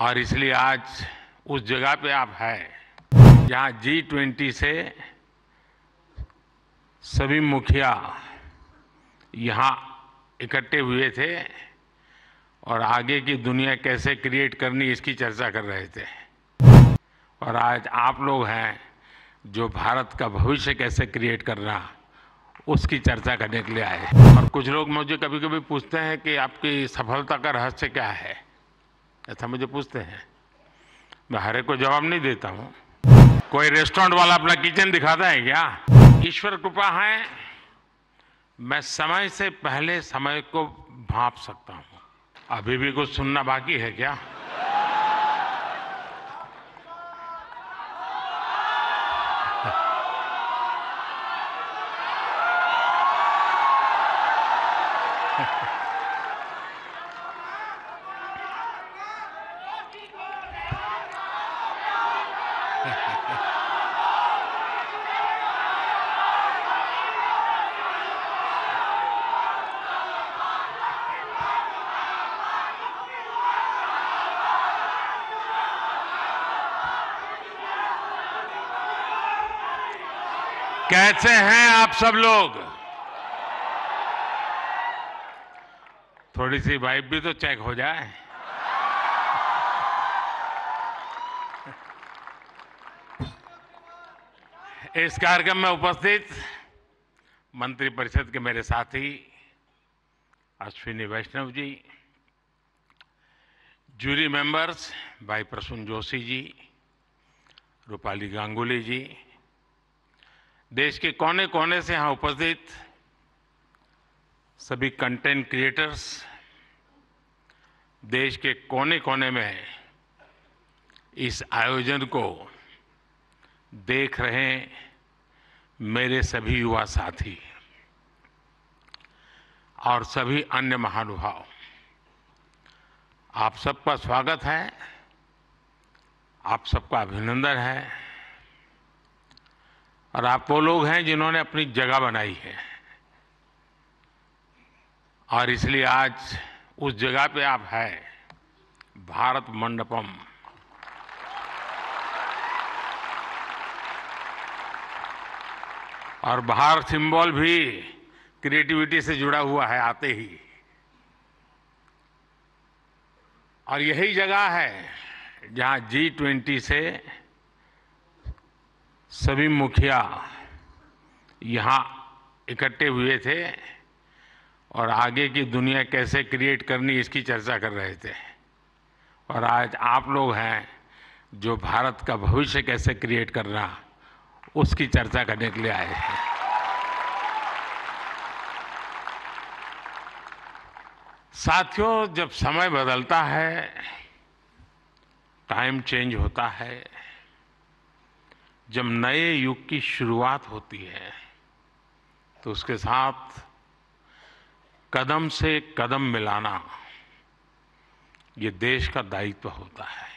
और इसलिए आज उस जगह पे आप हैं, जहाँ जी ट्वेंटी से सभी मुखिया यहाँ इकट्ठे हुए थे और आगे की दुनिया कैसे क्रिएट करनी इसकी चर्चा कर रहे थे। और आज आप लोग हैं जो भारत का भविष्य कैसे क्रिएट करना उसकी चर्चा करने के लिए आए और कुछ लोग मुझे कभी कभी पूछते हैं कि आपकी सफलता का रहस्य क्या है? ऐसा मुझे पूछते हैं। मैं हर एक को जवाब नहीं देता हूँ। कोई रेस्टोरेंट वाला अपना किचन दिखाता है क्या? ईश्वर कृपा है। मैं समय से पहले समय को भाप सकता हूँ। अभी भी कुछ सुनना बाकी है क्या? कैसे हैं आप सब लोग? थोड़ी सी वाइब भी तो चेक हो जाए। इस कार्यक्रम में उपस्थित मंत्रिपरिषद के मेरे साथी अश्विनी वैष्णव जी जूरी मेंबर्स भाई प्रसून जोशी जी, रूपाली गांगुली जी देश के कोने कोने से यहाँ उपस्थित सभी कंटेंट क्रिएटर्स देश के कोने कोने में इस आयोजन को देख रहे मेरे सभी युवा साथी और सभी अन्य महानुभाव। आप सबका स्वागत है। आप सबका अभिनंदन है। और आप वो लोग हैं जिन्होंने अपनी जगह बनाई है। और इसलिए आज उस जगह पे आप हैं, भारत मंडपम। और बाहर सिंबल भी क्रिएटिविटी से जुड़ा हुआ है आते ही। और यही जगह है जहाँ जी ट्वेंटी से सभी मुखिया यहाँ इकट्ठे हुए थे और आगे की दुनिया कैसे क्रिएट करनी इसकी चर्चा कर रहे थे। और आज आप लोग हैं जो भारत का भविष्य कैसे क्रिएट करना, उसकी चर्चा करने के लिए आए हैं। साथियों, जब समय बदलता है टाइम चेंज होता है जब नए युग की शुरुआत होती है तो उसके साथ कदम से कदम मिलाना ये देश का दायित्व होता है।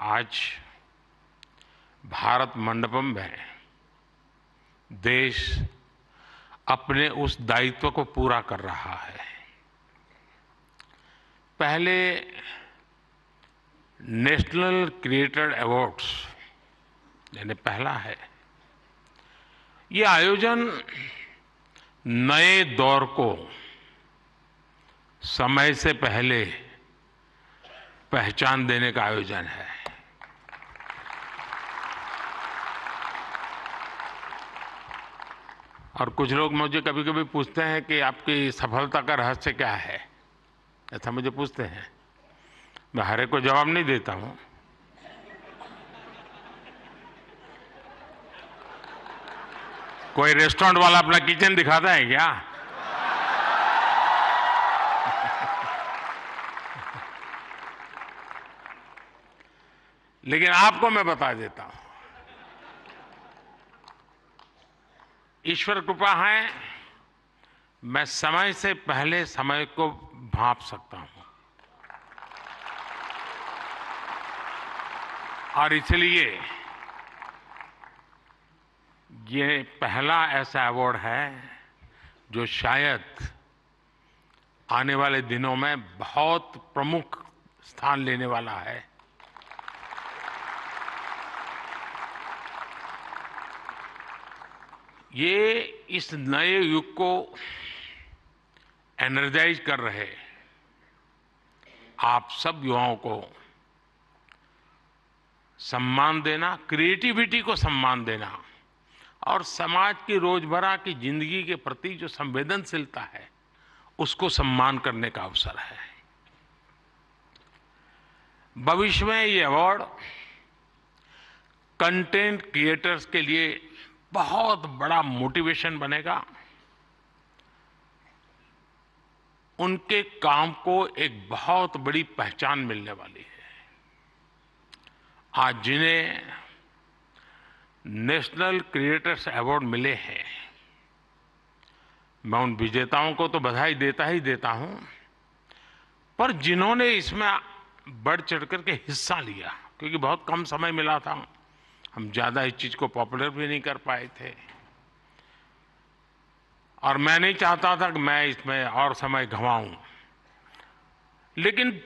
आज भारत मंडपम में देश अपने उस दायित्व को पूरा कर रहा है। पहले नेशनल क्रिएटर अवार्ड्स यानी पहला है। ये आयोजन नए दौर को समय से पहले पहचान देने का आयोजन है। और कुछ लोग मुझे कभी कभी पूछते हैं कि आपकी सफलता का रहस्य क्या है? ऐसा मुझे पूछते हैं। मैं हरे को जवाब नहीं देता हूँ। कोई रेस्टोरेंट वाला अपना किचन दिखाता है क्या? लेकिन आपको मैं बता देता हूँ। ईश्वर कृपा है, मैं समय से पहले समय को भाप सकता हूँ। और इसलिए ये पहला ऐसा अवार्ड है जो शायद आने वाले दिनों में बहुत प्रमुख स्थान लेने वाला है। ये इस नए युग को एनर्जाइज कर रहे आप सब युवाओं को सम्मान देना क्रिएटिविटी को सम्मान देना और समाज की रोज़मर्रा की ज़िंदगी के प्रति जो संवेदनशीलता है, उसको सम्मान करने का अवसर है। भविष्य में ये अवार्ड कंटेंट क्रिएटर्स के लिए बहुत बड़ा मोटिवेशन बनेगा। उनके काम को एक बहुत बड़ी पहचान मिलने वाली है। आज जिन्हें नेशनल क्रिएटर्स अवार्ड मिले हैं। मैं उन विजेताओं को तो बधाई देता ही देता हूँ, पर जिन्होंने इसमें बढ़ चढ़ करके हिस्सा लिया, क्योंकि बहुत कम समय मिला था, हम ज़्यादा इस चीज़ को पॉपुलर भी नहीं कर पाए थे। और मैं नहीं चाहता था कि मैं इसमें और समय गंवाऊं, लेकिन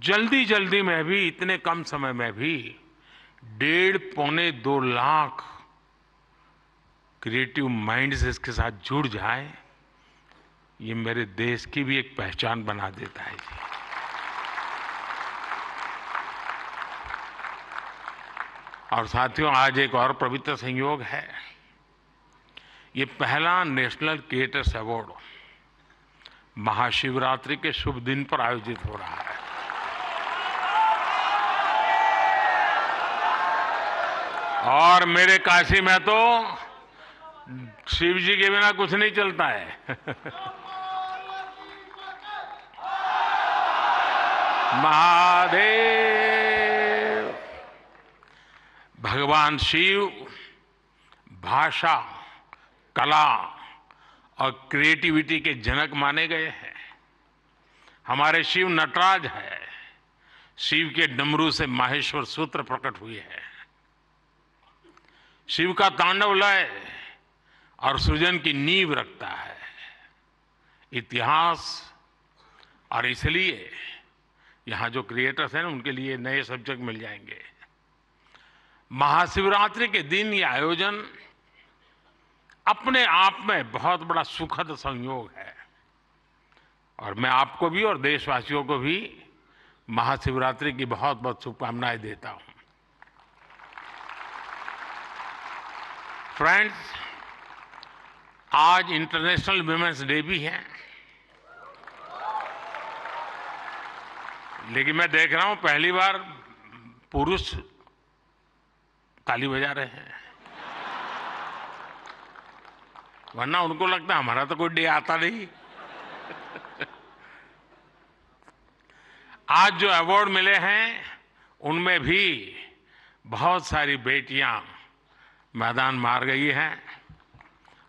जल्दी जल्दी में भी, इतने कम समय में भी डेढ़ पौने दो लाख क्रिएटिव माइंड्स इसके साथ जुड़ जाए, ये मेरे देश की भी एक पहचान बना देता है। और साथियों, आज एक और पवित्र संयोग है। ये पहला नेशनल क्रिएटर्स अवार्ड महाशिवरात्रि के शुभ दिन पर आयोजित हो रहा है। और मेरे काशी में तो शिव जी के बिना कुछ नहीं चलता है। महादेव। भगवान शिव, भाषा, कला और क्रिएटिविटी के जनक माने गए हैं। हमारे शिव नटराज है। शिव के डमरू से माहेश्वर सूत्र प्रकट हुए हैं। शिव का तांडव लय और सृजन की नींव रखता है। इतिहास और इसलिए यहाँ जो क्रिएटर्स हैं उनके लिए नए सब्जेक्ट मिल जाएँगे। महाशिवरात्रि के दिन ये आयोजन अपने आप में बहुत बड़ा सुखद संयोग है। और मैं आपको भी और देशवासियों को भी महाशिवरात्रि की बहुत बहुत शुभकामनाएँ देता हूँ। फ्रेंड्स आज इंटरनेशनल वुमेन्स डे भी है। लेकिन मैं देख रहा हूँ, पहली बार पुरुष ताली बजा रहे हैं। वरना उनको लगता है हमारा तो कोई डे आता नहीं। आज जो अवार्ड मिले हैं, उनमें भी बहुत सारी बेटियाँ मैदान मार गई है।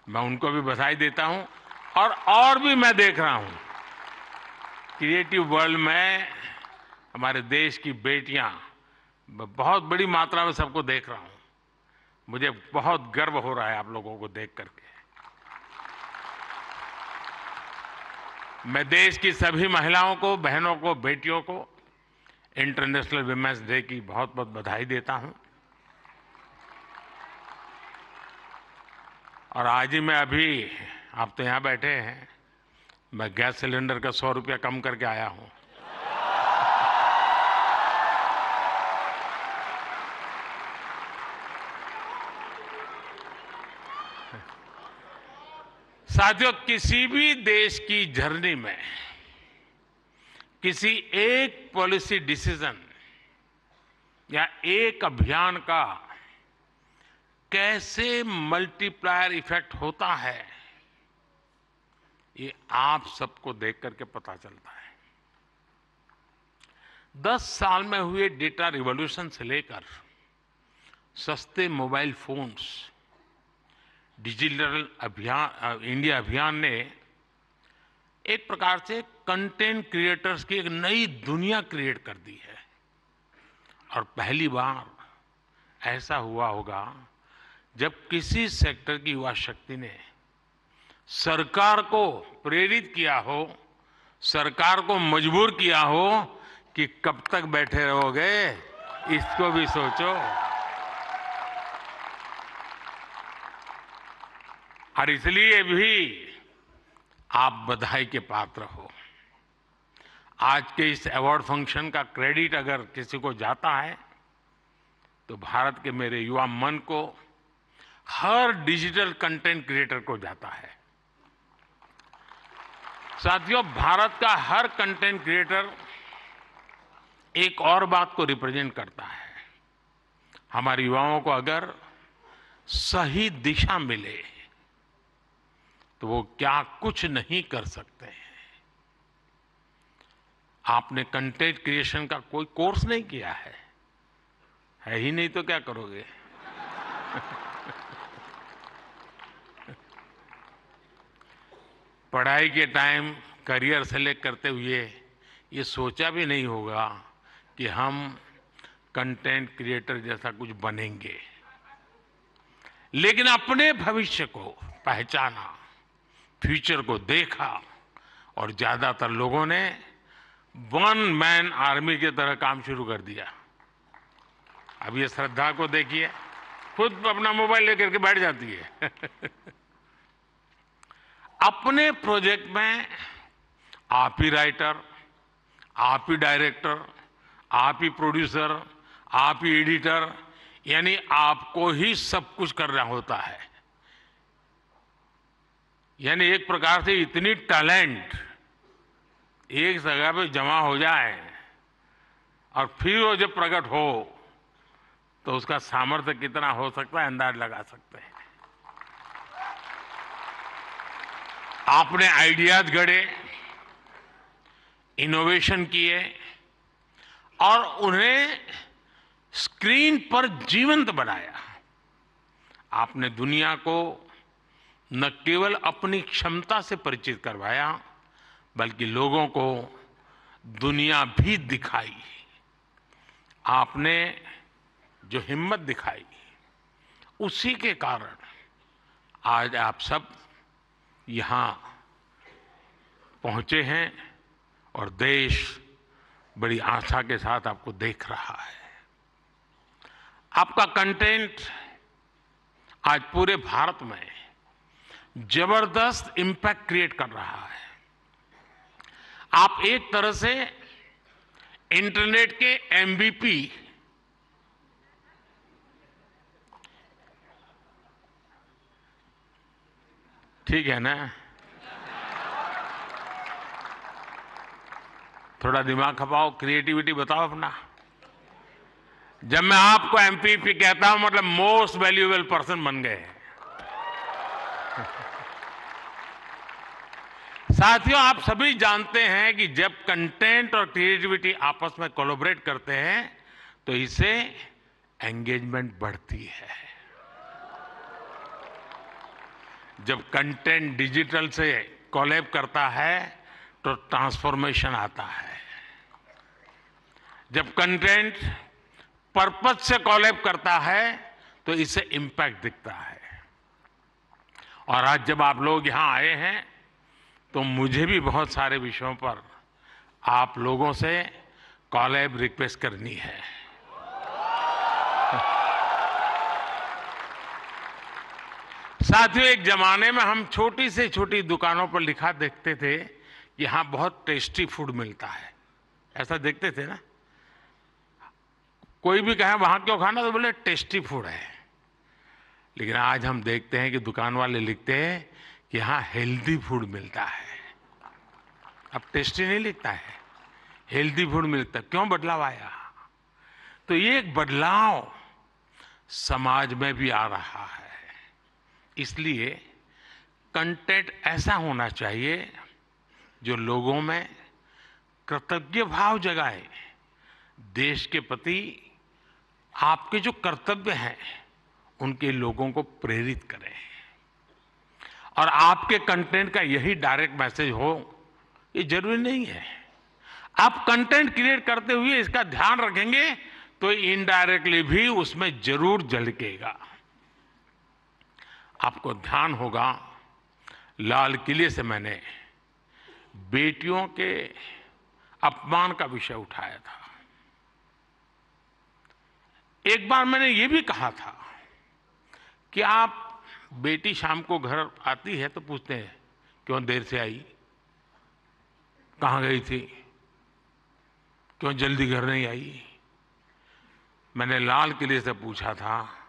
मैं उनको भी बधाई देता हूँ और और भी मैं देख रहा हूँ। क्रिएटिव वर्ल्ड में हमारे देश की बेटियाँ बहुत बड़ी मात्रा में सबको देख रहा हूँ। मुझे बहुत गर्व हो रहा है आप लोगों को देख करके। मैं देश की सभी महिलाओं को, बहनों को, बेटियों को इंटरनेशनल विमेंस डे की बहुत बहुत बधाई देता हूँ। और आज ही मैं अभी, आप तो यहाँ बैठे हैं, मैं गैस सिलेंडर का सौ रुपया कम करके आया हूँ। साथियों, किसी भी देश की जर्नी में किसी एक पॉलिसी डिसीज़न या एक अभियान का कैसे मल्टीप्लायर इफ़ेक्ट होता है, ये आप सबको देख करके पता चलता है। दस साल में हुए डेटा रिवॉल्यूशन से लेकर सस्ते मोबाइल फोन्स डिजिटल अभियान इंडिया अभियान ने एक प्रकार से कंटेंट क्रिएटर्स की एक नई दुनिया क्रिएट कर दी है। और पहली बार ऐसा हुआ होगा जब किसी सेक्टर की युवा शक्ति ने सरकार को प्रेरित किया हो, सरकार को मजबूर किया हो कि कब तक बैठे रहोगे, इसको भी सोचो। और इसलिए भी आप बधाई के पात्र हो। आज के इस अवार्ड फ़ंक्शन का क्रेडिट अगर किसी को जाता है तो भारत के मेरे युवा मन को हर डिजिटल कंटेंट क्रिएटर को जाता है। साथियों, भारत का हर कंटेंट क्रिएटर एक और बात को रिप्रेजेंट करता है। हमारे युवाओं को अगर सही दिशा मिले तो वो क्या कुछ नहीं कर सकते हैं। आपने कंटेंट क्रिएशन का कोई कोर्स नहीं किया है? है ही नहीं तो क्या करोगे? पढ़ाई के टाइम करियर सेलेक्ट करते हुए ये सोचा भी नहीं होगा कि हम कंटेंट क्रिएटर जैसा कुछ बनेंगे। लेकिन अपने भविष्य को पहचाना, फ्यूचर को देखा और ज़्यादातर लोगों ने वन मैन आर्मी की तरह काम शुरू कर दिया। अब ये श्रद्धा को देखिए, खुद अपना मोबाइल लेकर के बैठ जाती है। अपने प्रोजेक्ट में आप ही राइटर, आप ही डायरेक्टर, आप ही प्रोड्यूसर, आप ही एडिटर, यानी आपको ही सब कुछ करना होता है। यानी एक प्रकार से इतनी टैलेंट एक जगह पे जमा हो जाए और फिर वो जब प्रकट हो तो उसका सामर्थ्य कितना हो सकता है, अंदाज लगा सकते हैं। आपने आइडियाज़ गढ़े इनोवेशन किए, और उन्हें स्क्रीन पर जीवंत बनाया। आपने दुनिया को न केवल अपनी क्षमता से परिचित करवाया, बल्कि लोगों को दुनिया भी दिखाई। आपने जो हिम्मत दिखाई, उसी के कारण आज आप सब यहाँ पहुँचे हैं और देश बड़ी आशा के साथ आपको देख रहा है। आपका कंटेंट आज पूरे भारत में ज़बरदस्त इंपैक्ट क्रिएट कर रहा है। आप एक तरह से इंटरनेट के एमबीपी ठीक है ना? थोड़ा दिमाग खपाओ क्रिएटिविटी बताओ अपना। जब मैं आपको एमपीपी कहता हूँ मतलब मोस्ट वैल्यूएबल पर्सन बन गए। साथियों, आप सभी जानते हैं कि जब कंटेंट और क्रिएटिविटी आपस में कोलोबरेट करते हैं तो इससे एंगेजमेंट बढ़ती है। जब कंटेंट डिजिटल से कॉलेब करता है तो ट्रांसफॉर्मेशन आता है। जब कंटेंट पर्पज से कोलैब करता है तो इससे इंपैक्ट दिखता है। और आज जब आप लोग यहाँ आए हैं तो मुझे भी बहुत सारे विषयों पर आप लोगों से कॉलेब रिक्वेस्ट करनी है। साथियों, एक जमाने में हम छोटी से छोटी दुकानों पर लिखा देखते थे कि यहाँ बहुत टेस्टी फ़ूड मिलता है। ऐसा देखते थे ना? कोई भी कहे, वहाँ क्यों खाना? तो बोले, टेस्टी फ़ूड है। लेकिन आज हम देखते हैं कि दुकान वाले लिखते हैं कि यहाँ हेल्दी फ़ूड मिलता है। अब टेस्टी नहीं लिखता है। हेल्दी फ़ूड मिलता क्यों बदलाव आया? तो ये एक बदलाव समाज में भी आ रहा है। इसलिए कंटेंट ऐसा होना चाहिए जो लोगों में कृतज्ञ भाव जगाए। देश के प्रति आपके जो कर्तव्य हैं, उनके लोगों को प्रेरित करें। और आपके कंटेंट का यही डायरेक्ट मैसेज हो, ये ज़रूरी नहीं है। आप कंटेंट क्रिएट करते हुए इसका ध्यान रखेंगे तो इनडायरेक्टली भी उसमें ज़रूर झलकेगा। आपको ध्यान होगा, लाल किले से मैंने बेटियों के अपमान का विषय उठाया था। एक बार मैंने ये भी कहा था कि आप बेटी शाम को घर आती है तो पूछते हैं, क्यों देर से आई? कहाँ गई थी? क्यों जल्दी घर नहीं आई? मैंने लाल किले से पूछा था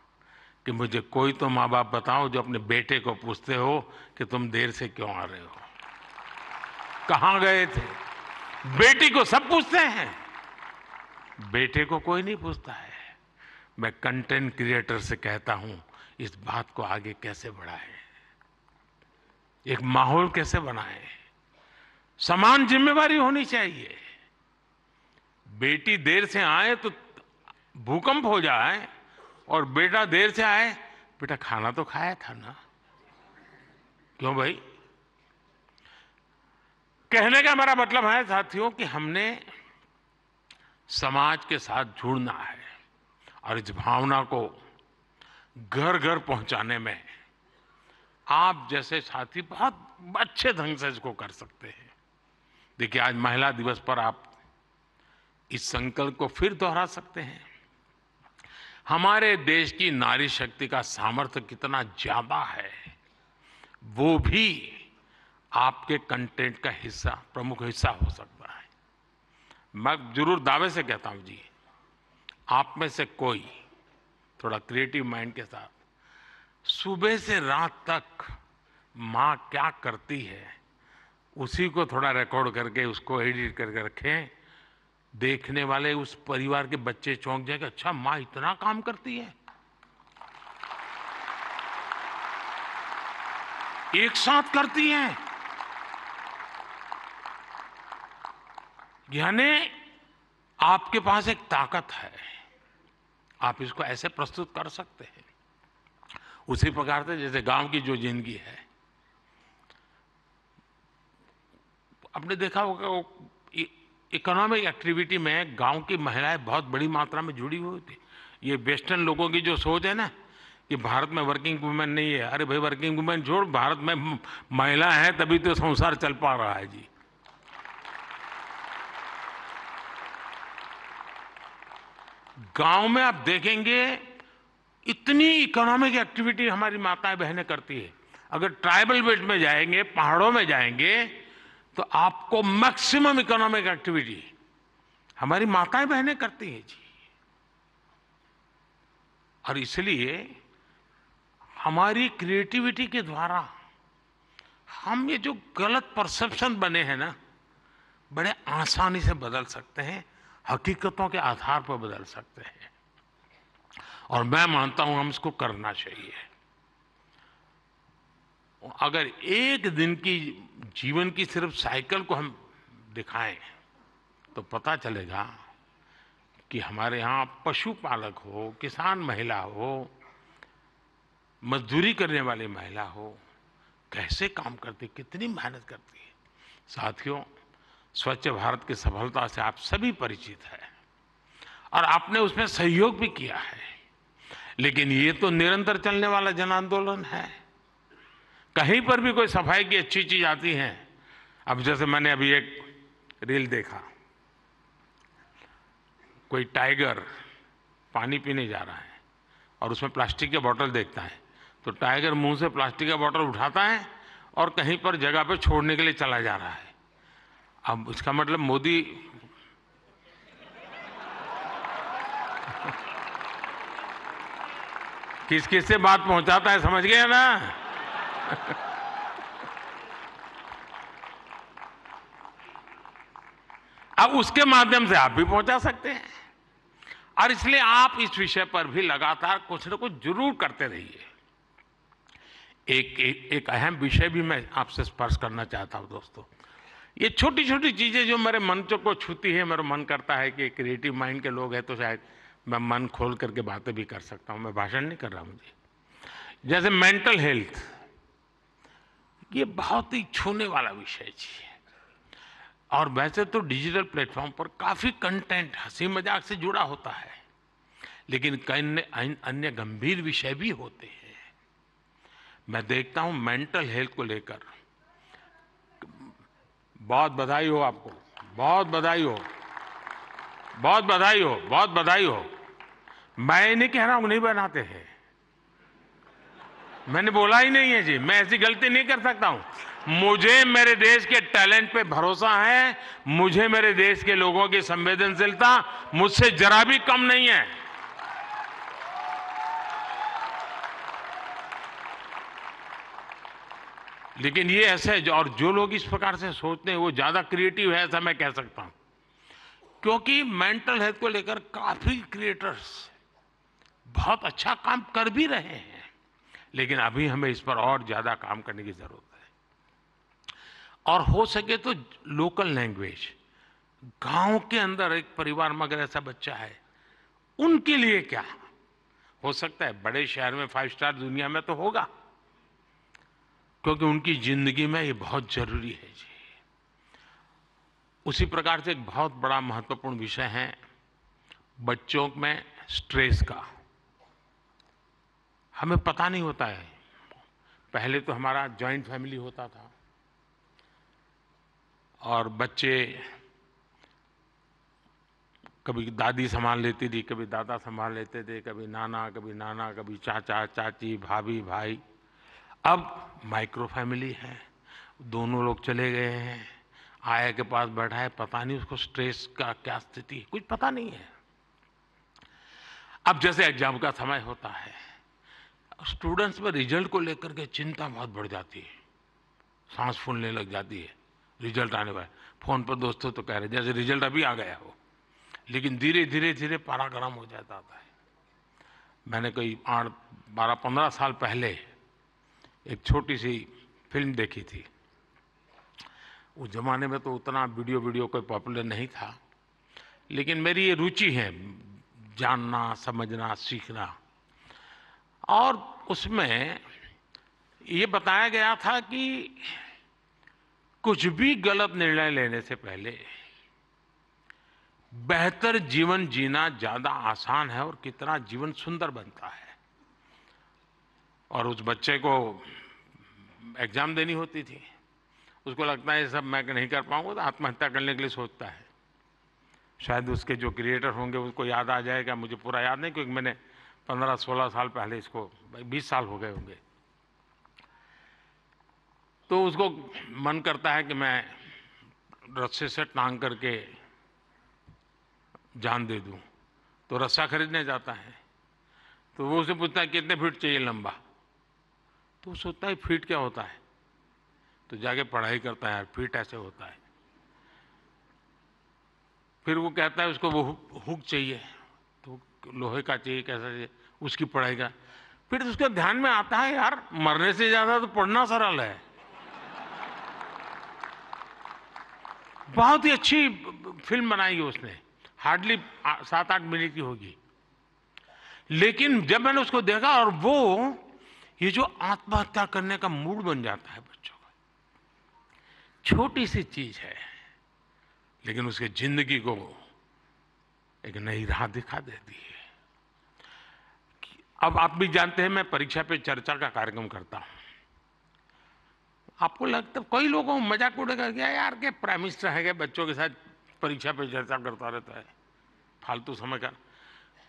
कि मुझे कोई तो माँ बाप बताओ जो अपने बेटे को पूछते हो कि तुम देर से क्यों आ रहे हो। कहाँ गए थे? बेटी को सब पूछते हैं। बेटे को कोई नहीं पूछता है। मैं कंटेंट क्रिएटर से कहता हूँ, इस बात को आगे कैसे बढ़ाएँ? एक माहौल कैसे बनाएँ? समान जिम्मेवारी होनी चाहिए। बेटी देर से आए तो भूकंप हो जाए और बेटा देर से आए, बेटा खाना तो खाया था ना। क्यों भाई? कहने का मेरा मतलब है, साथियों, कि हमने समाज के साथ जुड़ना है और इस भावना को घर घर पहुँचाने में आप जैसे साथी बहुत अच्छे ढंग से इसको कर सकते हैं। देखिए, आज महिला दिवस पर आप इस संकल्प को फिर दोहरा सकते हैं। हमारे देश की नारी शक्ति का सामर्थ्य कितना ज़्यादा है, वो भी आपके कंटेंट का हिस्सा, प्रमुख हिस्सा हो सकता है। मैं ज़रूर दावे से कहता हूँ जी, आप में से कोई थोड़ा क्रिएटिव माइंड के साथ, सुबह से रात तक माँ क्या करती है, उसी को थोड़ा रिकॉर्ड करके उसको एडिट करके रखें देखने वाले उस परिवार के बच्चे चौंक जाए कि अच्छा माँ इतना काम करती है। एक साथ करती है। यानी आपके पास एक ताकत है। आप इसको ऐसे प्रस्तुत कर सकते हैं। उसी प्रकार से जैसे गाँव की जो ज़िंदगी है। आपने देखा होगा इकोनॉमिक एक्टिविटी में गाँव की महिलाएँ बहुत बड़ी मात्रा में जुड़ी हुई थी। ये वेस्टर्न लोगों की जो सोच है ना, कि भारत में वर्किंग वुमेन नहीं है, अरे भाई वर्किंग वुमेन छोड़, भारत में महिला है, तभी तो संसार चल पा रहा है जी। गाँव में आप देखेंगे, इतनी इकोनॉमिक एक्टिविटी हमारी माताएँ बहनें करती है। अगर ट्राइबल बेल्ट में जाएँगे, पहाड़ों में जाएँगे तो आपको मैक्सिमम इकोनॉमिक एक्टिविटी हमारी माताएँ बहनें करती हैं जी। और इसलिए हमारी क्रिएटिविटी के द्वारा हम ये जो गलत परसेप्शन बने हैं ना, बड़े आसानी से बदल सकते हैं, हकीकतों के आधार पर बदल सकते हैं। और मैं मानता हूँ हम इसको करना चाहिए। अगर एक दिन की जीवन की सिर्फ़ साइकिल को हम दिखाएँ तो पता चलेगा कि हमारे यहाँ पशुपालक हो, किसान महिला हो, मजदूरी करने वाली महिला हो, कैसे काम करती, कितनी मेहनत करती है। साथियों, स्वच्छ भारत की सफलता से आप सभी परिचित हैं और आपने उसमें सहयोग भी किया है। लेकिन ये तो निरंतर चलने वाला जन आंदोलन है। कहीं पर भी कोई सफ़ाई की अच्छी चीज़ आती है। अब जैसे मैंने अभी एक रील देखा। कोई टाइगर पानी पीने जा रहा है और उसमें प्लास्टिक के बोतल देखता है। तो टाइगर मुँह से प्लास्टिक का बोतल उठाता है और कहीं पर जगह पर छोड़ने के लिए चला जा रहा है। अब इसका मतलब मोदी किस किस से बात पहुंचाता है, समझ गया ना? अब उसके माध्यम से आप भी पहुँचा सकते हैं। और इसलिए आप इस विषय पर भी लगातार कुछ न कुछ ज़रूर करते रहिए। एक एक, एक अहम विषय भी मैं आपसे स्पर्श करना चाहता हूँ दोस्तों। ये छोटी छोटी चीज़ें जो मेरे मन को छूती है मेरा मन करता है कि क्रिएटिव माइंड के लोग हैं तो शायद मैं मन खोल करके बातें भी कर सकता हूँ। मैं भाषण नहीं कर रहा मुझे। जैसे मेंटल हेल्थ ये बहुत ही छूने वाला विषय जी और वैसे तो डिजिटल प्लेटफॉर्म पर काफ़ी कंटेंट हँसी मज़ाक से जुड़ा होता है, लेकिन कई अन्य गंभीर विषय भी होते हैं। मैं देखता हूँ मेंटल हेल्थ को लेकर। बहुत बधाई हो आपको, बहुत बधाई हो, बहुत बधाई हो, बहुत बधाई हो। मैं नहीं कह रहा हूँ नहीं बनाते हैं। मैंने बोला ही नहीं है जी। मैं ऐसी गलती नहीं कर सकता हूँ। मुझे मेरे देश के टैलेंट पे भरोसा है। मुझे मेरे देश के लोगों की संवेदनशीलता मुझसे जरा भी कम नहीं है। लेकिन ये ऐसे और जो लोग इस प्रकार से सोचते हैं, वो ज़्यादा क्रिएटिव है ऐसा मैं कह सकता हूँ। क्योंकि मेंटल हेल्थ को लेकर काफ़ी क्रिएटर्स बहुत अच्छा काम कर भी रहे हैं। लेकिन अभी हमें इस पर और ज़्यादा काम करने की ज़रूरत है। और हो सके तो लोकल लैंग्वेज, गाँव के अंदर एक परिवार में अगर ऐसा बच्चा है, उनके लिए क्या? हो सकता है बड़े शहर में फाइव स्टार दुनिया में तो होगा, क्योंकि उनकी ज़िंदगी में ये बहुत ज़रूरी है जी। उसी प्रकार से एक बहुत बड़ा महत्वपूर्ण विषय है बच्चों में स्ट्रेस का। हमें पता नहीं होता है। पहले तो हमारा जॉइंट फैमिली होता था। और बच्चे कभी दादी संभाल लेती थी, कभी दादा संभाल लेते थे, कभी नाना कभी नाना, कभी चाचा, चाची, भाभी, भाई। अब माइक्रो फैमिली है। दोनों लोग चले गए हैं। आया के पास बैठा है। पता नहीं उसको स्ट्रेस का क्या स्थिति कुछ पता नहीं है। अब जैसे एग्ज़ाम का समय होता है। स्टूडेंट्स में रिज़ल्ट को लेकर के चिंता बहुत बढ़ जाती है। सांस फूलने लग जाती है। रिज़ल्ट आने पर फ़ोन पर दोस्तों तो कह रहे जैसे रिज़ल्ट अभी आ गया हो। लेकिन धीरे धीरे धीरे पारा गर्म हो जाता है। मैंने कोई आठ, बारह, पंद्रह साल पहले एक छोटी सी फ़िल्म देखी थी। उस जमाने में तो उतना वीडियो वीडियो कोई पॉपुलर नहीं था। लेकिन मेरी ये रुचि है, जानना, समझना, सीखना। और उसमें ये बताया गया था कि कुछ भी गलत निर्णय लेने से पहले बेहतर जीवन जीना ज़्यादा आसान है और कितना जीवन सुंदर बनता है। और उस बच्चे को एग्ज़ाम देनी होती थी। उसको लगता है ये सब मैं नहीं कर पाऊँगा तो आत्महत्या करने के लिए सोचता है। शायद उसके जो क्रिएटर होंगे, उसको याद आ जाएगा, मुझे पूरा याद नहीं, क्योंकि मैंने पंद्रह सोलह साल पहले इसको, भाई बीस साल हो गए होंगे। तो उसको मन करता है कि मैं रस्से से टांग करके जान दे दूँ। तो रस्सा खरीदने जाता है। तो वो उसे पूछता है, कितने फीट चाहिए लंबा? तो वो सोचता है, फीट क्या होता है? तो जाके पढ़ाई करता है यार फीट ऐसे होता है। फिर वो कहता है, उसको वो हुक चाहिए। तो लोहे का चाहिए, कैसा चाहिए? उसकी पढ़ाई का। फिर उसके ध्यान में आता है, यार, मरने से ज़्यादा तो पढ़ना सरल है। बहुत ही अच्छी फ़िल्म बनाई है उसने। हार्डली सात आठ मिनट की होगी। लेकिन जब मैंने उसको देखा और वो, ये जो आत्महत्या करने का मूड बन जाता है बच्चों का, छोटी सी चीज़ है, लेकिन उसके ज़िंदगी को एक नई राह दिखा देती है। अब आप भी जानते हैं, मैं परीक्षा पे चर्चा का कार्यक्रम करता हूँ। आपको लगता, कई लोगों को मज़ाक उड़ेगा गया यार के प्राइम मिनिस्टर है बच्चों के साथ परीक्षा पे चर्चा करता रहता है। फालतू समय का।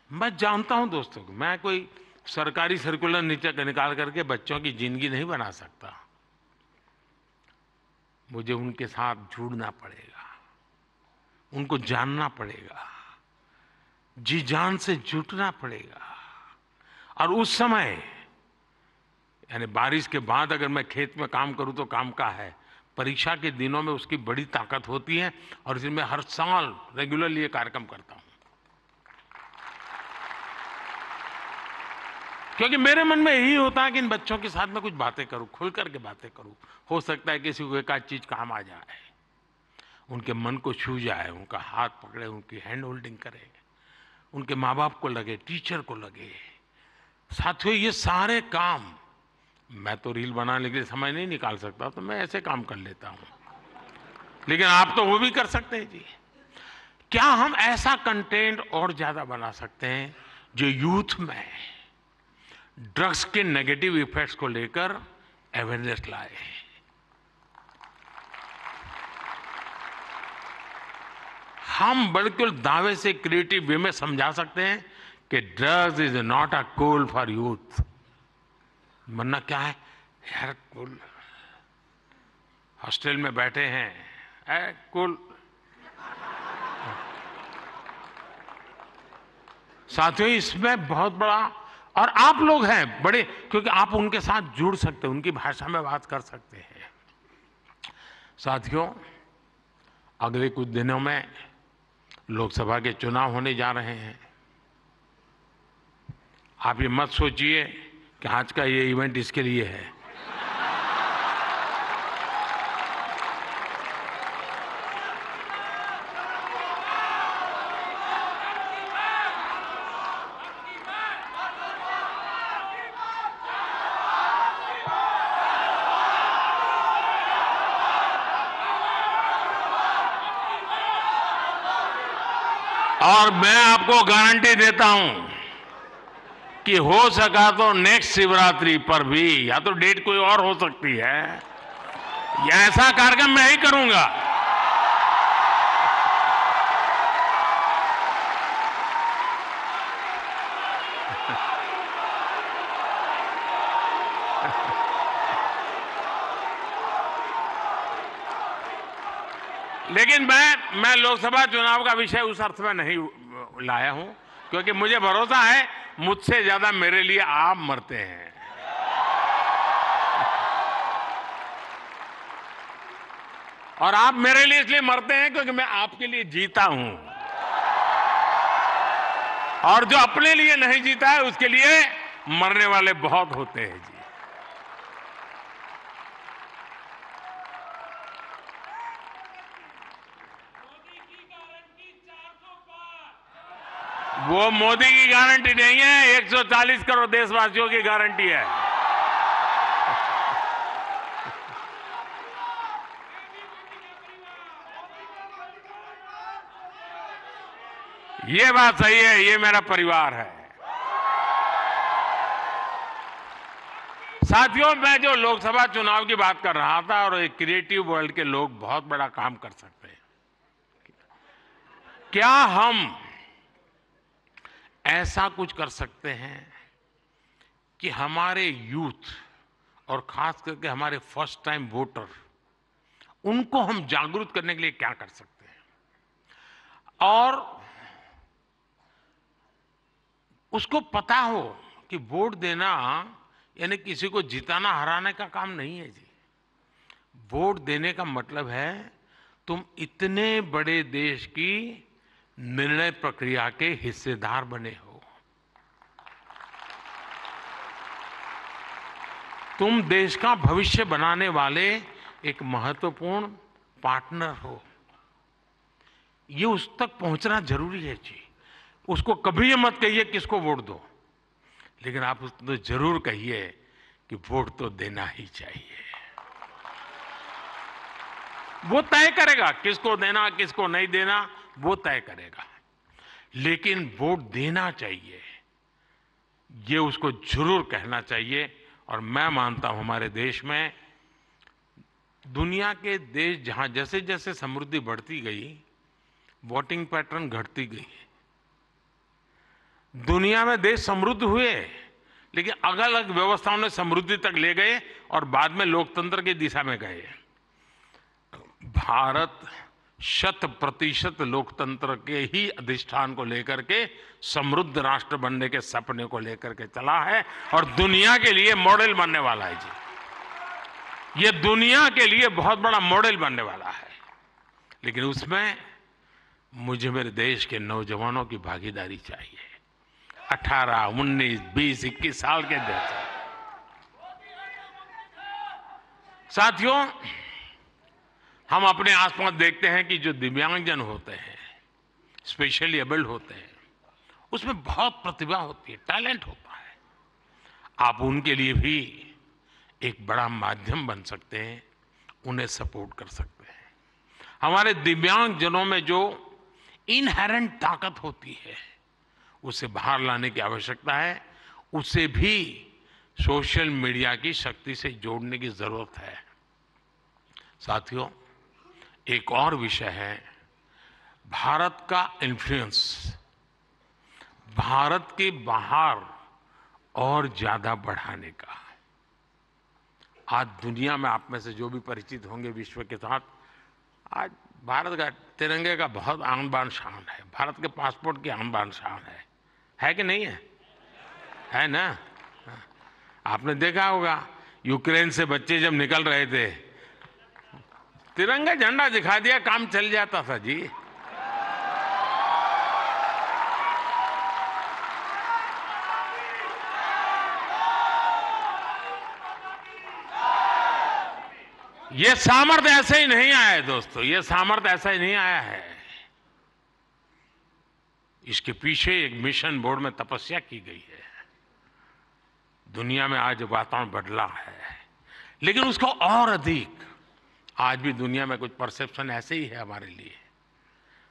मैं जानता हूँ दोस्तों मैं कोई सरकारी सर्कुलर नीचे निकाल करके बच्चों की ज़िंदगी नहीं बना सकता। मुझे उनके साथ जुड़ना पड़ेगा। उनको जानना पड़ेगा। जी जान से जुटना पड़ेगा। और उस समय, यानी बारिश के बाद अगर मैं खेत में काम करूँ तो काम का है। परीक्षा के दिनों में उसकी बड़ी ताकत होती है और इसलिए मैं हर साल रेगुलरली ये कार्यक्रम करता हूँ। क्योंकि मेरे मन में यही होता है कि इन बच्चों के साथ में कुछ बातें करूँ, खुल करके बातें करूँ। हो सकता है किसी को एक आध चीज़ काम आ जाए, उनके मन को छू जाए, उनका हाथ पकड़े, उनकी हैंड होल्डिंग करे, उनके माँ बाप को लगे टीचर को लगे। साथियों, ये सारे काम मैं तो रील बनाने के लिए समय नहीं निकाल सकता तो मैं ऐसे काम कर लेता हूँ। लेकिन आप तो वो भी कर सकते हैं जी। क्या हम ऐसा कंटेंट और ज़्यादा बना सकते हैं जो यूथ में ड्रग्स के नेगेटिव इफेक्ट्स को लेकर अवेयरनेस लाए? हम बिल्कुल दावे से क्रिएटिव वे में समझा सकते हैं कि drugs is not a cool for youth मरना क्या है? यार कूल हॉस्टल में बैठे हैं। ए कूल साथियों, इसमें बहुत बड़ा और आप लोग हैं, बड़े, क्योंकि आप उनके साथ जुड़ सकते हैं, उनकी भाषा में बात कर सकते हैं। साथियों, अगले कुछ दिनों में लोकसभा के चुनाव होने जा रहे हैं। आप ये मत सोचिए कि आज का ये इवेंट इसके लिए है। और मैं आपको गारंटी देता हूँ कि हो सका तो नेक्स्ट शिवरात्रि पर भी, या तो डेट कोई और हो सकती है। या ऐसा कार्यक्रम मैं ही करूँगा। लेकिन मैं मैं लोकसभा चुनाव का विषय उस अर्थ में नहीं लाया हूँ, क्योंकि मुझे भरोसा है मुझसे ज़्यादा मेरे लिए आप मरते हैं। और आप मेरे लिए इसलिए मरते हैं क्योंकि मैं आपके लिए जीता हूँ। और जो अपने लिए नहीं जीता है, उसके लिए मरने वाले बहुत होते हैं जी। वो मोदी की गारंटी नहीं है 140 करोड़ देशवासियों की गारंटी है। ये बात सही है, ये मेरा परिवार है। साथियों, मैं जो लोकसभा चुनाव की बात कर रहा था और एक क्रिएटिव वर्ल्ड के लोग बहुत बड़ा काम कर सकते हैं। क्या हम ऐसा कुछ कर सकते हैं कि हमारे यूथ और खास करके हमारे फ़र्स्ट टाइम वोटर, उनको हम जागरूक करने के लिए क्या कर सकते हैं? और उसको पता हो कि वोट देना यानी किसी को जिताना हराने का काम नहीं है जी। वोट देने का मतलब है तुम इतने बड़े देश की निर्णय प्रक्रिया के हिस्सेदार बने हो। तुम देश का भविष्य बनाने वाले एक महत्वपूर्ण पार्टनर हो। ये उस तक पहुँचना ज़रूरी है जी। उसको कभी ये मत कहिए किसको वोट दो। लेकिन आप उसको ज़रूर कहिए कि वोट तो देना ही चाहिए। वो तय करेगा किसको देना, किसको नहीं देना। वो तय करेगा। लेकिन वोट देना चाहिए। ये उसको ज़रूर कहना चाहिए। और मैं मानता हूँ हमारे देश में दुनिया के देश जहाँ जैसे जैसे समृद्धि बढ़ती गई, वोटिंग पैटर्न घटती गई। दुनिया में देश समृद्ध हुए, लेकिन अलग अलग व्यवस्थाओं ने समृद्धि तक ले गए और बाद में लोकतंत्र की दिशा में गए। भारत शत प्रतिशत लोकतंत्र के ही अधिष्ठान को लेकर के समृद्ध राष्ट्र बनने के सपने को लेकर के चला है और दुनिया के लिए मॉडल बनने वाला है जी। ये दुनिया के लिए बहुत बड़ा मॉडल बनने वाला है। लेकिन उसमें मुझे मेरे देश के नौजवानों की भागीदारी चाहिए। 18, 19, 20, 21 साल के जैसे साथियों हम अपने आसपास देखते हैं कि जो दिव्यांगजन होते हैं स्पेशली एबल्ड होते हैं, उसमें बहुत प्रतिभा होती है टैलेंट होता है। आप उनके लिए भी एक बड़ा माध्यम बन सकते हैं, उन्हें सपोर्ट कर सकते हैं। हमारे दिव्यांगजनों में जो इनहेरेंट ताकत होती है, उसे बाहर लाने की आवश्यकता है, उसे भी सोशल मीडिया की शक्ति से जोड़ने की ज़रूरत है। साथियों एक और विषय है, भारत का इन्फ्लुएंस भारत के बाहर और ज़्यादा बढ़ाने का आज दुनिया में आप में से जो भी परिचित होंगे विश्व के साथ, आज भारत का, तिरंगे का बहुत आन बान शान है। भारत के पासपोर्ट की आन बान शान है। है कि नहीं है? है ना? आपने देखा होगा, यूक्रेन से बच्चे जब निकल रहे थे तिरंगा झंडा दिखा दिया, काम चल जाता था जी। ये सामर्थ्य ऐसे ही नहीं आया है दोस्तों, ये सामर्थ्य ऐसा ही नहीं आया है। इसके पीछे एक मिशन बोर्ड में तपस्या की गई है। दुनिया में आज वातावरण बदला है, लेकिन उसको और अधिक आज भी दुनिया में कुछ परसेप्शन ऐसे ही है हमारे लिए।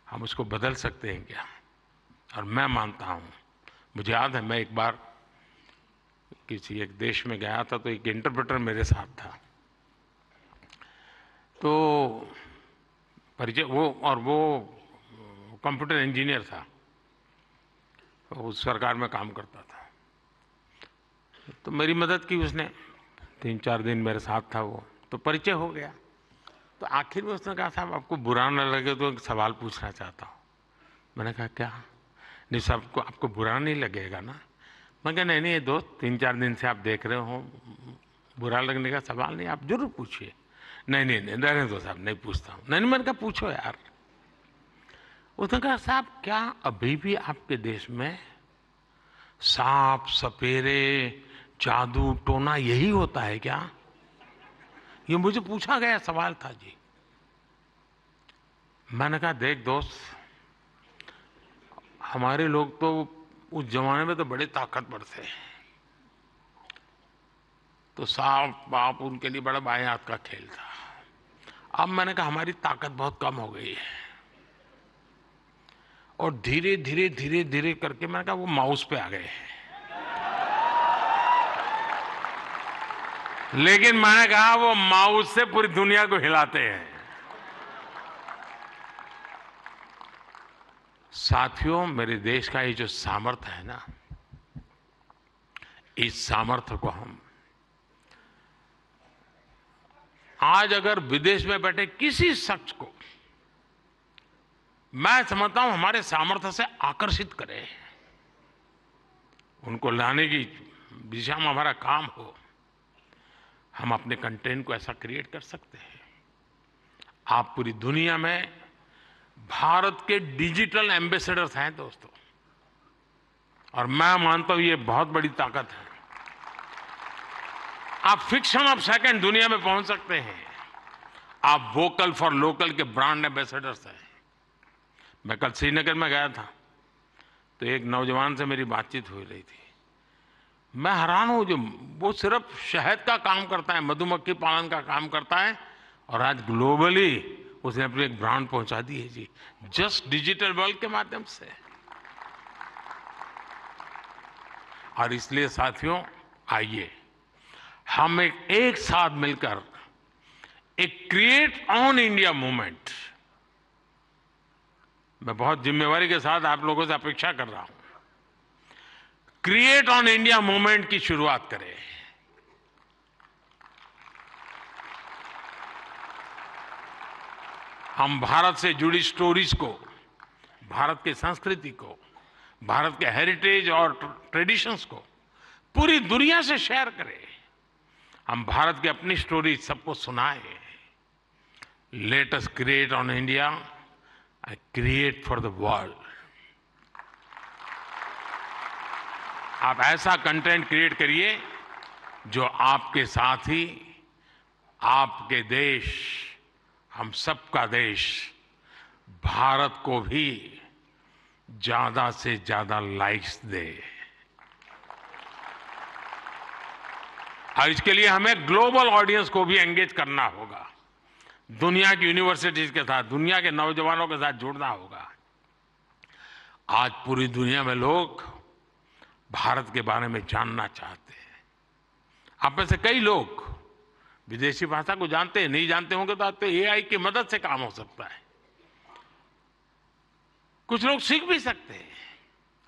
हम उसको बदल सकते हैं क्या? और मैं मानता हूँ, मुझे याद है, मैं एक बार किसी एक देश में गया था तो एक इंटरप्रेटर मेरे साथ था। तो परिचय, वो और वो कंप्यूटर इंजीनियर था तो उस सरकार में काम करता था। तो मेरी मदद की उसने, तीन चार दिन मेरे साथ था वो तो परिचय हो गया। तो आखिर में उसने कहा, साहब, आपको बुरा न लगे तो एक सवाल पूछना चाहता हूँ। मैंने कहा, क्या? नहीं सबको आपको बुरा नहीं लगेगा ना? मैं कहा, नहीं नहीं दोस्त तीन, चार दिन से आप देख रहे हो। बुरा लगने का सवाल नहीं, आप ज़रूर पूछिए। नहीं नहीं नहीं, रहने दो साहब, नहीं पूछता हूँ। नहीं मैंने कहा, पूछो यार। उसने कहा, साहब, क्या अभी भी आपके देश में सांप सपेरे, जादू, टोना यही होता है क्या? ये मुझे पूछा गया सवाल था जी। मैंने कहा, देख दोस्त, हमारे लोग तो उस जमाने में तो बड़े ताकतवर थे। तो साफ़ बाप उनके लिए बड़ा बायात का खेल था। अब मैंने कहा, हमारी ताकत बहुत कम हो गई है। और धीरे धीरे धीरे धीरे करके मैंने कहा, वो माउस पे आ गए हैं। लेकिन मैंने कहा, वो माउस से पूरी दुनिया को हिलाते हैं। साथियों, मेरे देश का ये जो सामर्थ्य है ना, इस सामर्थ्य को हम आज अगर विदेश में बैठे किसी शख्स को, मैं समझता हूँ हमारे सामर्थ्य से आकर्षित करें। उनको लाने की दिशा में हमारा काम हो। हम अपने कंटेंट को ऐसा क्रिएट कर सकते हैं। आप पूरी दुनिया में भारत के डिजिटल एम्बेसडर्स हैं दोस्तों। और मैं मानता हूँ ये बहुत बड़ी ताकत है। आप फिक्शन ऑफ़ सेकंड दुनिया में पहुँच सकते हैं। आप वोकल फॉर लोकल के ब्रांड एम्बेसडर्स हैं। मैं कल श्रीनगर में गया था तो एक नौजवान से मेरी बातचीत हो रही थी। मैं हैरान हूँ जो वो सिर्फ़ शहद का काम करता है, मधुमक्खी पालन का काम करता है और आज ग्लोबली उसने अपनी एक ब्रांड पहुँचा दी है जी जस्ट डिजिटल वर्ल्ड के माध्यम से। और इसलिए साथियों, आइए, हम एक एक साथ मिलकर एक क्रिएट ऑन इंडिया मूवमेंट मैं बहुत जिम्मेवारी के साथ आप लोगों से अपेक्षा कर रहा हूँ। क्रिएट ऑन इंडिया मूवमेंट की शुरुआत करें। हम भारत से जुड़ी स्टोरीज को, भारत की संस्कृति को, भारत के हेरिटेज और ट्रेडिशंस को पूरी दुनिया से शेयर करें। हम भारत की अपनी स्टोरी सबको सुनाए। Let's create on India I create for the world आप ऐसा कंटेंट क्रिएट करिए जो आपके साथ ही आपके देश, हम सबका देश, भारत को भी ज़्यादा से ज़्यादा लाइक्स दे। और इसके लिए हमें ग्लोबल ऑडियंस को भी एंगेज करना होगा। दुनिया की यूनिवर्सिटीज के साथ, दुनिया के नौजवानों के साथ जुड़ना होगा। आज पूरी दुनिया में लोग भारत के बारे में जानना चाहते हैं। आप में से कई लोग विदेशी भाषा को जानते हैं नहीं जानते होंगे तो, तो एआई की मदद से काम हो सकता है। कुछ लोग सीख भी सकते हैं।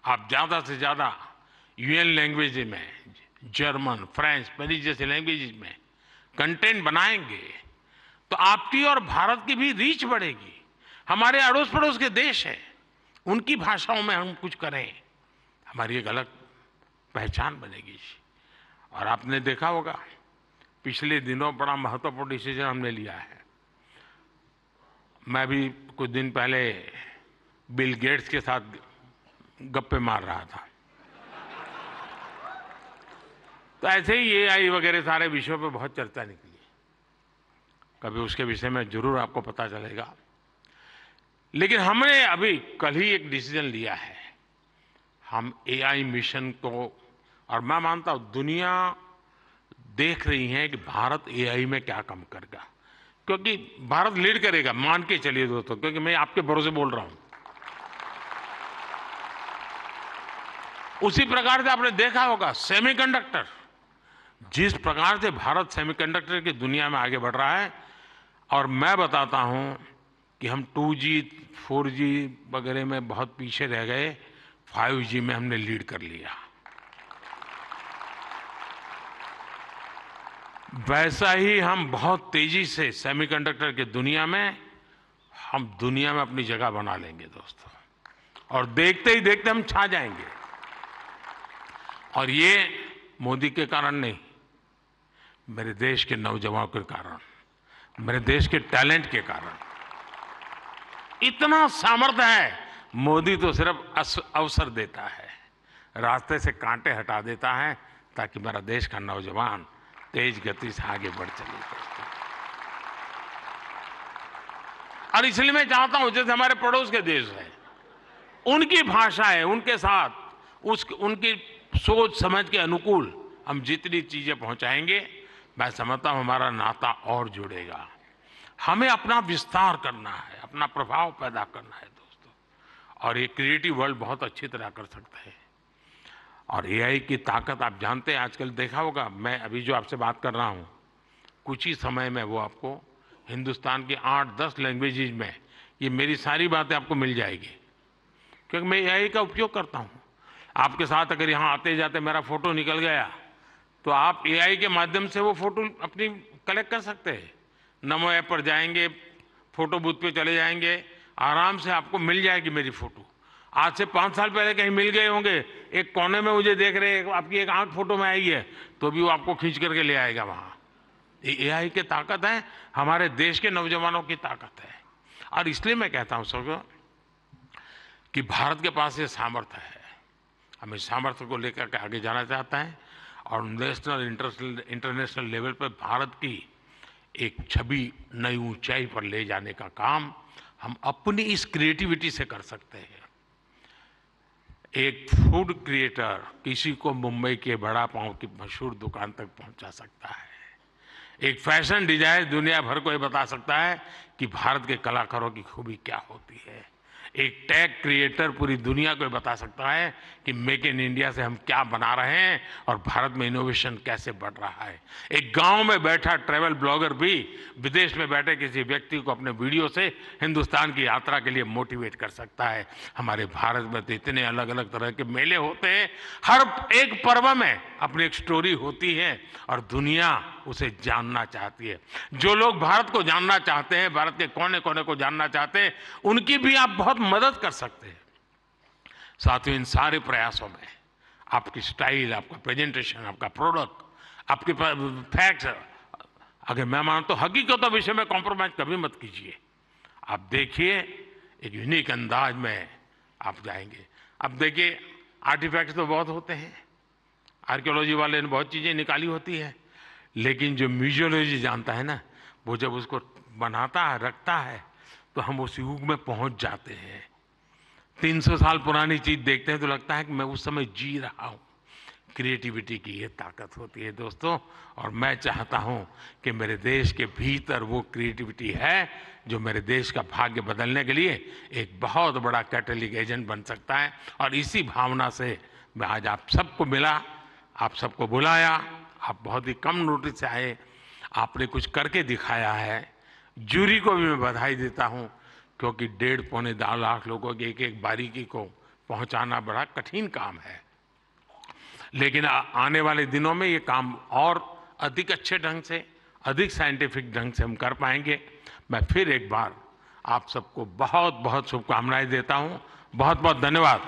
आप ज़्यादा से ज़्यादा यूएन लैंग्वेज में जर्मन फ्रेंच पेरिस जैसे लैंग्वेज में कंटेंट बनाएँगे तो आपकी और भारत की भी रीच बढ़ेगी। हमारे अड़ोस पड़ोस के देश है उनकी भाषाओं में हम कुछ करें। हमारी एक अलग पहचान बनेगी और आपने देखा होगा, पिछले दिनों बड़ा महत्वपूर्ण डिसीज़न हमने लिया है। मैं भी कुछ दिन पहले बिल गेट्स के साथ गप्पे मार रहा था। तो ऐसे ही ए आई वगैरह सारे विषयों पर बहुत चर्चा निकली। कभी उसके विषय में ज़रूर आपको पता चलेगा। लेकिन हमने अभी कल ही एक डिसीज़न लिया है। हम एआई मिशन को और मैं मानता हूँ दुनिया देख रही है कि भारत एआई में क्या काम करेगा। क्योंकि भारत लीड करेगा मान के चलिए दोस्तों क्योंकि मैं आपके भरोसे बोल रहा हूँ। उसी प्रकार से आपने देखा होगा सेमीकंडक्टर जिस प्रकार से भारत सेमीकंडक्टर की दुनिया में आगे बढ़ रहा है और मैं बताता हूँ कि हम 2G, 4G वगैरह में बहुत पीछे रह गए 5G में हमने लीड कर लिया। वैसा ही हम बहुत तेज़ी से सेमीकंडक्टर की दुनिया में, हम दुनिया में अपनी जगह बना लेंगे दोस्तों। और देखते ही देखते हम छा जाएँगे। और ये मोदी के कारण नहीं, मेरे देश के नौजवानों के कारण, मेरे देश के टैलेंट के कारण। इतना सामर्थ्य है, मोदी तो सिर्फ़ अवसर देता है, रास्ते से कांटे हटा देता है, ताकि मेरा देश का नौजवान तेज गति से आगे बढ़ चले और इसलिए मैं चाहता हूँ, जैसे हमारे पड़ोस के देश है, उनकी भाषा है, उनके साथ, उस, उनकी सोच समझ के अनुकूल हम जितनी चीज़ें पहुंचाएँगे, मैं समझता हूँ हमारा नाता और जुड़ेगा। हमें अपना विस्तार करना है, अपना प्रभाव पैदा करना है, दोस्तों। और ये क्रिएटिव वर्ल्ड बहुत अच्छी तरह कर सकता है। और एआई की ताकत आप जानते हैं, आजकल देखा होगा, मैं अभी जो आपसे बात कर रहा हूँ, कुछ ही समय में वो आपको हिंदुस्तान की आठ दस लैंग्वेजेज में ये मेरी सारी बातें आपको मिल जाएगी। क्योंकि मैं एआई का उपयोग करता हूँ। आपके साथ अगर यहाँ आते जाते मेरा फ़ोटो निकल गया तो आप एआई के माध्यम से वो फ़ोटो अपनी कलेक्ट कर सकते हैं। नमो ऐप पर जाएँगे, फ़ोटो बूथ पे चले जाएँगे, आराम से आपको मिल जाएगी मेरी फ़ोटो। आज से पाँच साल पहले कहीं मिल गए होंगे। एक कोने में मुझे देख रहे हैं आपकी एक आँख फ़ोटो में आई है तो भी वो आपको खींच करके ले आएगा वहाँ। ये आई की ताकत है, हमारे देश के नौजवानों की ताकत है। और इसलिए मैं कहता हूँ सबको कि भारत के पास ये सामर्थ्य है। हम इस सामर्थ्य को लेकर के आगे जाना चाहते हैं और नेशनल इंटरनेशनल लेवल पर भारत की एक छवि, नई ऊंचाई पर ले जाने का काम हम अपनी इस क्रिएटिविटी से कर सकते हैं। एक फ़ूड क्रिएटर किसी को मुंबई के बड़ा पाव की मशहूर दुकान तक पहुँचा सकता है। एक फ़ैशन डिज़ाइन दुनिया भर को ये बता सकता है कि भारत के कलाकारों की खूबी क्या होती है। एक टैग क्रिएटर पूरी दुनिया को बता सकता है कि मेक इन इंडिया से हम क्या बना रहे हैं और भारत में इनोवेशन कैसे बढ़ रहा है। एक गाँव में बैठा ट्रैवल ब्लॉगर भी विदेश में बैठे किसी व्यक्ति को अपने वीडियो से हिंदुस्तान की यात्रा के लिए मोटिवेट कर सकता है। हमारे भारत में तो इतने अलग अलग तरह के मेले होते हैं। हर एक पर्व में अपनी एक स्टोरी होती है और दुनिया उसे जानना चाहती है। जो लोग भारत को जानना चाहते हैं, भारत के कोने कोने को जानना चाहते हैं, उनकी भी आप बहुत मदद कर सकते हैं। साथियों, इन सारे प्रयासों में आपकी स्टाइल, आपका प्रेजेंटेशन, आपका प्रोडक्ट, आपके फैक्ट्स, अगर मैं मानता तो हकीकतों विषय में कॉम्प्रोमाइज कभी मत कीजिए। आप देखिए, एक यूनिक अंदाज में आप जाएँगे। अब देखिए, आर्टिफैक्ट्स तो बहुत होते हैं। आर्कियोलॉजी वाले ने बहुत चीज़ें निकाली होती है। लेकिन जो म्यूजियोलॉजी जानता है ना, वो जब उसको बनाता है, रखता है तो हम उस युग में पहुँच जाते हैं। 300 साल पुरानी चीज़ देखते हैं तो लगता है कि मैं उस समय जी रहा हूँ। क्रिएटिविटी की ये ताकत होती है दोस्तों, और मैं चाहता हूँ कि मेरे देश के भीतर वो क्रिएटिविटी है जो मेरे देश का भाग्य बदलने के लिए एक बहुत बड़ा कैटलिक एजेंट बन सकता है। और इसी भावना से मैं आज आप सबको मिला, आप सबको बुलाया आप बहुत ही कम नोटिस से आए, आपने कुछ करके दिखाया है। जूरी को भी मैं बधाई देता हूँ, क्योंकि डेढ़ पौने दो लाख लोगों की एक एक बारीकी को पहुँचाना बड़ा कठिन काम है। लेकिन आने वाले दिनों में ये काम और अधिक अच्छे ढंग से, अधिक साइंटिफिक ढंग से हम कर पाएँगे। मैं फिर एक बार आप सबको बहुत बहुत शुभकामनाएँ देता हूँ। बहुत बहुत धन्यवाद।